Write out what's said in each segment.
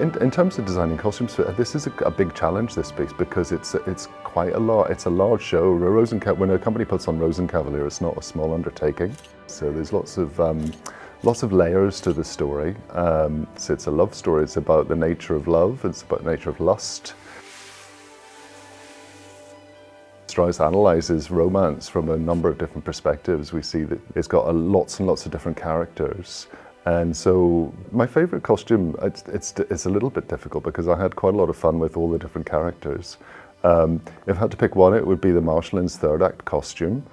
In, in terms of designing costumes, uh, this is a, a, big challenge, this piece, because it's it's quite a lot. It's a large show. When a company puts on Rosenkavalier, it's not a small undertaking. So there's lots of um, lots of layers to the story. Um, so it's a love story. It's about the nature of love. It's about the nature of lust. Strauss analyzes romance from a number of different perspectives. We see that it's got lots and lots of different characters. And so my favorite costume, it's, it's, it's, a little bit difficult because I had quite a lot of fun with all the different characters. Um, if I had to pick one, it would be the Marschallin's third act costume.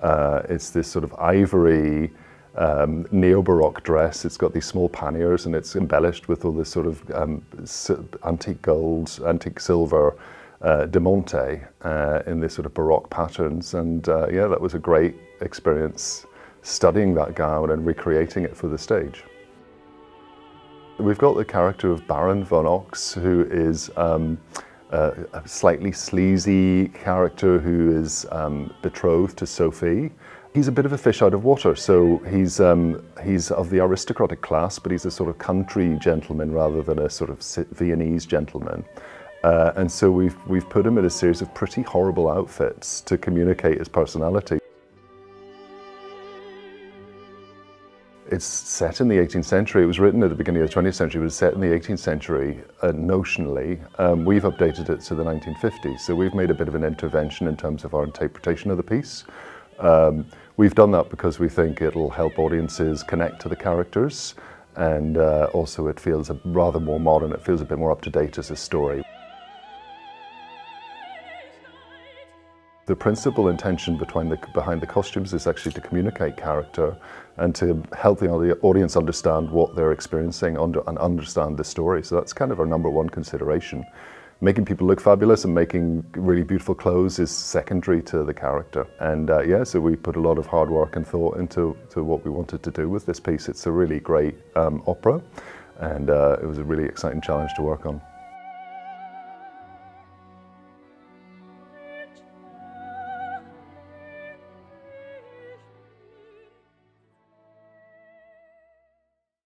Uh, it's this sort of ivory um, neo-Baroque dress. It's got these small panniers and it's embellished with all this sort of um, antique gold, antique silver, uh, diamanté uh, in this sort of Baroque patterns. And uh, yeah, that was a great experience studying that gown and recreating it for the stage. We've got the character of Baron von Ochs, who is um, a, slightly sleazy character who is um, betrothed to Sophie. He's a bit of a fish out of water, so he's, um, he's of the aristocratic class, but he's a sort of country gentleman rather than a sort of Viennese gentleman. Uh, and so we've, we've put him in a series of pretty horrible outfits to communicate his personality. It's set in the 18th century. It was written at the beginning of the 20th century, but it's set in the 18th century uh, notionally. Um, we've updated it to the 1950s, so we've made a bit of an intervention in terms of our interpretation of the piece. Um, we've done that because we think it'll help audiences connect to the characters, and uh, also it feels a, rather more modern, it feels a bit more up to date as a story. The principal intention behind the, behind the costumes is actually to communicate character and to help the audience understand what they're experiencing and understand the story. So that's kind of our number one consideration. Making people look fabulous and making really beautiful clothes is secondary to the character. And uh, yeah, so we put a lot of hard work and thought into to what we wanted to do with this piece. It's a really great um, opera and uh, it was a really exciting challenge to work on.